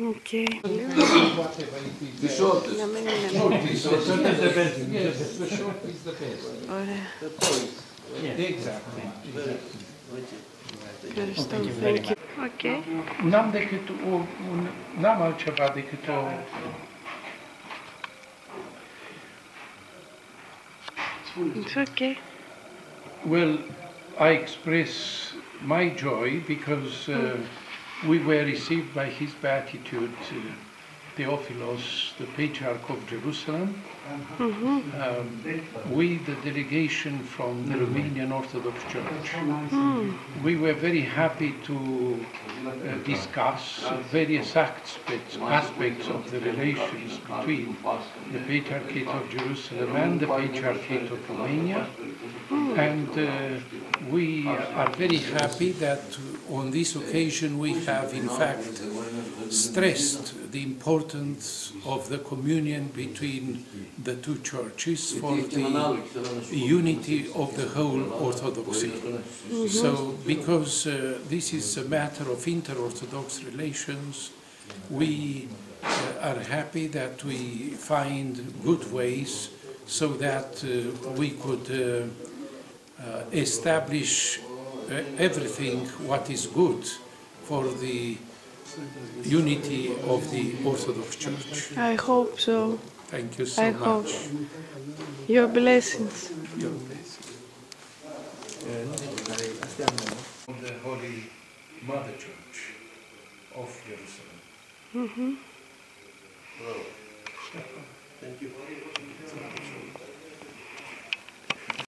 Ok. The short is the best. Yes, the short is the best. Ora. The point. Yeah. Exactly. Thank you. Ok. N-am decât o, n-am altceva decât o It's okay. Well, I express my joy because uh, we were received by His Beatitude uh, Theophilos, the Patriarch of Jerusalem. Um, we, the delegation from the Romanian Orthodox Church, we were very happy to uh, discuss various aspects, aspects of the relations between the Patriarchate of Jerusalem and the Patriarchate of Romania. And uh, we are very happy that on this occasion we have in fact stressed the importance of the communion between the two churches for the unity of the whole Orthodoxy. So, because uh, this is a matter of inter-Orthodox relations, we uh, are happy that we find good ways so that uh, we could uh, establish uh, everything what is good for the unity of the Orthodox Church. I hope so. Thank you so I much. hope. Your blessings. Your blessings. Of the Holy Mother Church of Jerusalem. Thank you.